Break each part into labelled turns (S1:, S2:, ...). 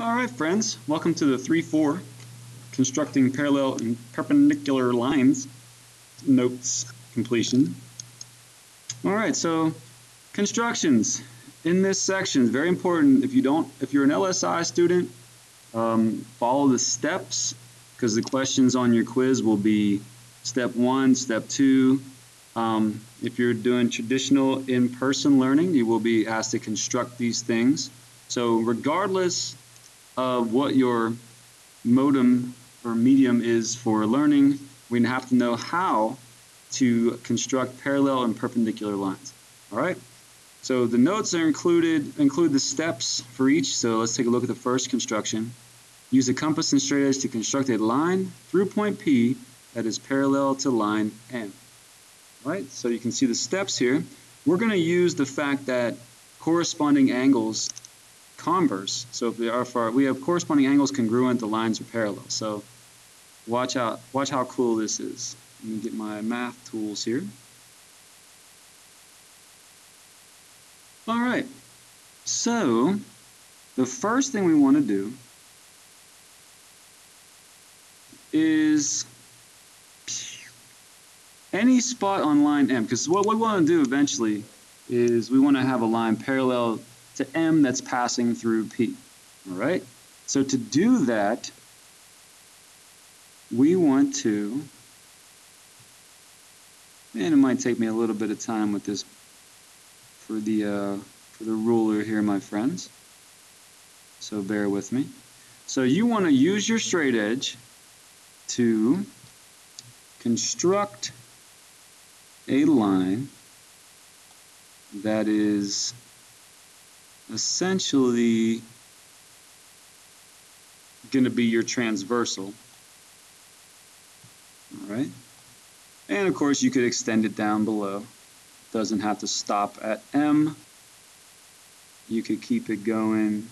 S1: All right, friends, welcome to the 3-4, constructing parallel and perpendicular lines, notes completion. All right, so constructions in this section, very important, if you don't, if you're an LSI student, um, follow the steps, because the questions on your quiz will be step one, step two. Um, if you're doing traditional in-person learning, you will be asked to construct these things. So regardless of what your modem or medium is for learning, we have to know how to construct parallel and perpendicular lines. All right? So the notes are included, include the steps for each. So let's take a look at the first construction. Use a compass and straight edge to construct a line through point P that is parallel to line M. All right, so you can see the steps here. We're going to use the fact that corresponding angles converse. So if we are far, we have corresponding angles congruent, the lines are parallel. So watch out, watch how cool this is. Let me get my math tools here. All right, so the first thing we want to do is any spot on line M, because what we want to do eventually is we want to have a line parallel to M that's passing through P. All right? So to do that, we want to, and it might take me a little bit of time with this for the, uh, for the ruler here, my friends. So bear with me. So you want to use your straight edge to construct a line that is essentially going to be your transversal. All right. And of course, you could extend it down below. Doesn't have to stop at M. You could keep it going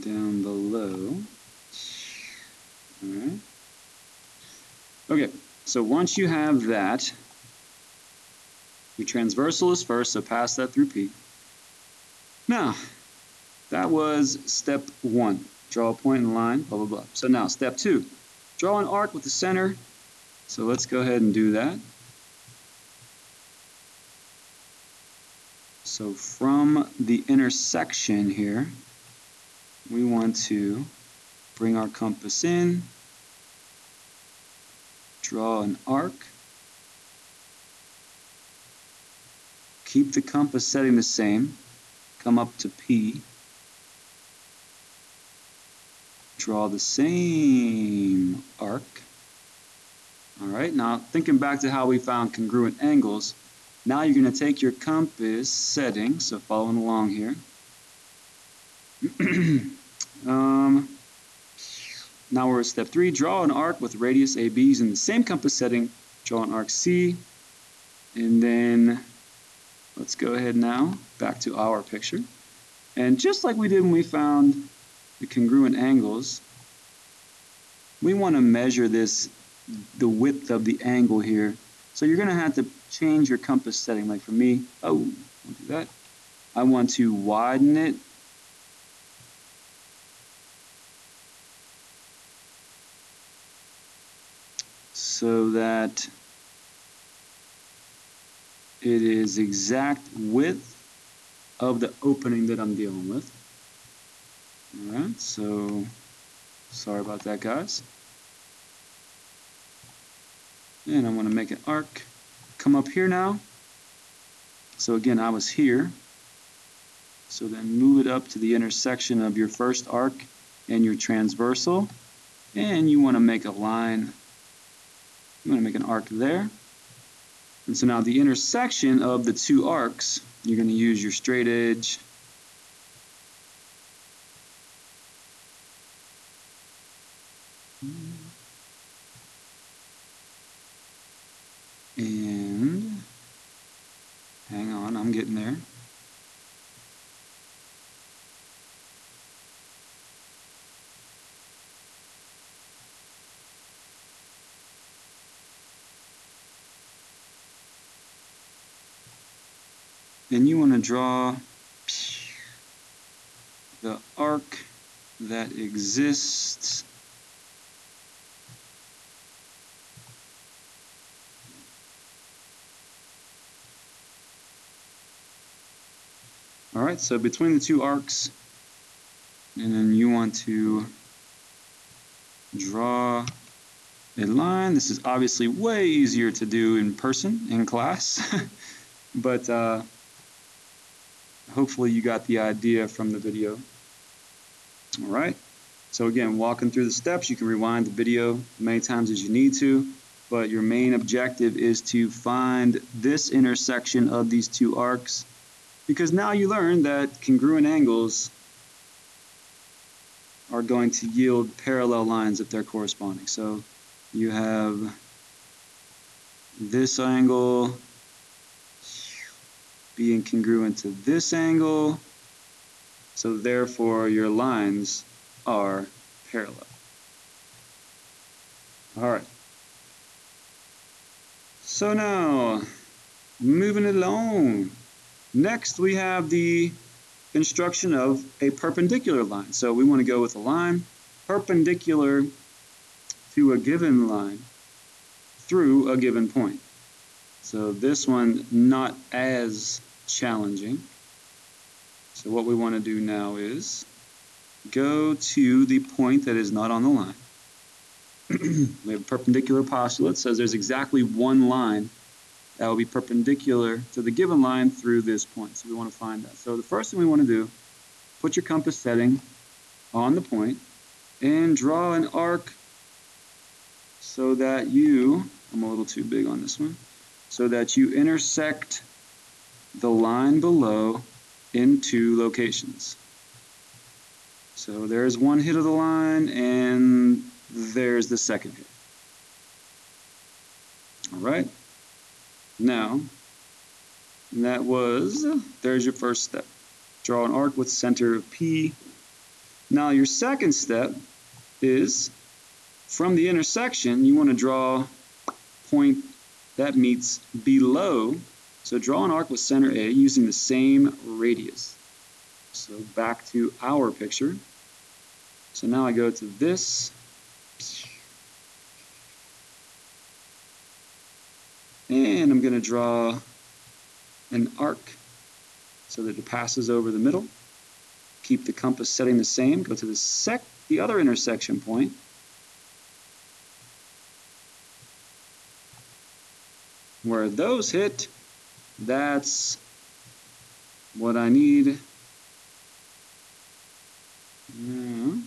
S1: down below. All right. Okay, so once you have that, your transversal is first, so pass that through P. Now, that was step one. Draw a point in line, blah, blah, blah. So now, step two. Draw an arc with the center. So let's go ahead and do that. So from the intersection here, we want to bring our compass in, draw an arc, keep the compass setting the same, come up to P, draw the same arc. All right, now thinking back to how we found congruent angles, now you're going to take your compass setting, so following along here. um, now we're at step three, draw an arc with radius AB using the same compass setting, draw an arc C, and then Let's go ahead now back to our picture. And just like we did when we found the congruent angles, we want to measure this, the width of the angle here. So you're going to have to change your compass setting. Like for me, oh, do that. I want to widen it so that it is exact width of the opening that I'm dealing with. All right, so sorry about that, guys. And I want to make an arc. Come up here now. So again, I was here. So then move it up to the intersection of your first arc and your transversal. And you want to make a line. You want to make an arc there. And so now the intersection of the two arcs, you're going to use your straight edge. And hang on, I'm getting there. And you want to draw the arc that exists All right, so between the two arcs, and then you want to draw a line. This is obviously way easier to do in person, in class, but uh, hopefully you got the idea from the video. All right, so again, walking through the steps, you can rewind the video many times as you need to, but your main objective is to find this intersection of these two arcs because now you learn that congruent angles are going to yield parallel lines if they're corresponding. So you have this angle being congruent to this angle, so therefore your lines are parallel. All right. So now, moving along. Next, we have the construction of a perpendicular line. So we want to go with a line perpendicular to a given line through a given point. So this one not as challenging. So what we want to do now is go to the point that is not on the line. we have a perpendicular postulate, says there's exactly one line that will be perpendicular to the given line through this point. So we want to find that. So the first thing we want to do, put your compass setting on the point and draw an arc so that you, I'm a little too big on this one, so that you intersect the line below in two locations. So there's one hit of the line and there's the second hit. All right. Now, that was, there's your first step. Draw an arc with center of P. Now your second step is from the intersection, you want to draw point that meets below. So draw an arc with center A using the same radius. So back to our picture. So now I go to this And I'm going to draw an arc so that it passes over the middle. Keep the compass setting the same. Go to the, sec the other intersection point. Where those hit, that's what I need. Hmm.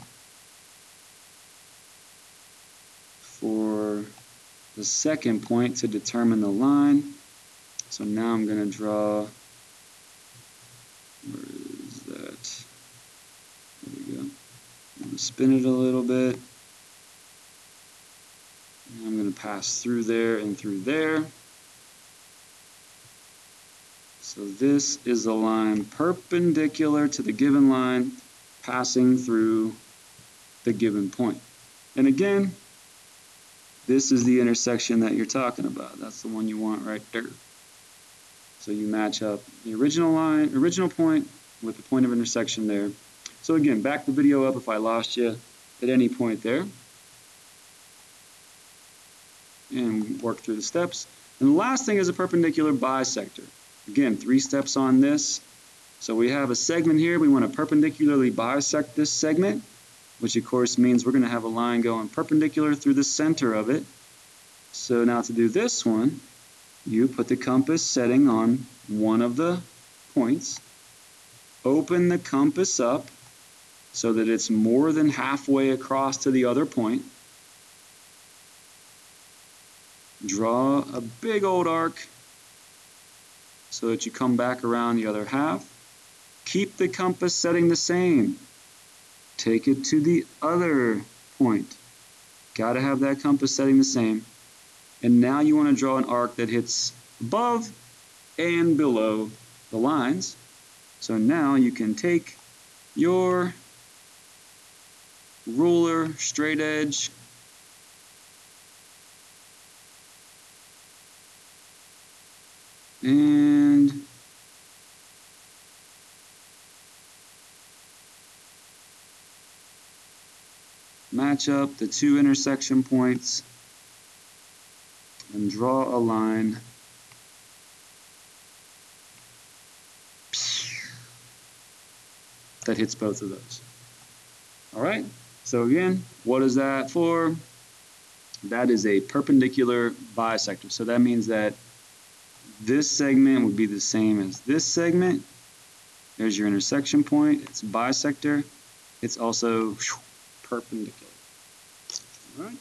S1: for the second point to determine the line. So now I'm going to draw, where is that? There we go. I'm going to spin it a little bit. And I'm going to pass through there and through there. So this is a line perpendicular to the given line passing through the given point. And again, this is the intersection that you're talking about. That's the one you want right there. So you match up the original line, original point with the point of intersection there. So again, back the video up if I lost you at any point there. And work through the steps. And the last thing is a perpendicular bisector. Again, three steps on this. So we have a segment here. We want to perpendicularly bisect this segment which of course means we're going to have a line going perpendicular through the center of it. So now to do this one, you put the compass setting on one of the points, open the compass up so that it's more than halfway across to the other point, draw a big old arc so that you come back around the other half, keep the compass setting the same, take it to the other point. Got to have that compass setting the same. And now you want to draw an arc that hits above and below the lines. So now you can take your ruler, straight edge, and match up the two intersection points and draw a line that hits both of those. All right, so again, what is that for? That is a perpendicular bisector. So that means that this segment would be the same as this segment. There's your intersection point. It's bisector. It's also perpendicular. All right.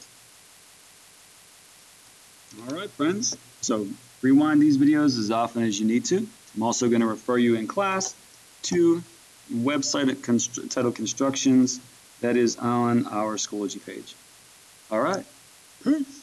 S1: All right, friends. So rewind these videos as often as you need to. I'm also going to refer you in class to website at Title Constructions that is on our Schoology page. All right. Peace.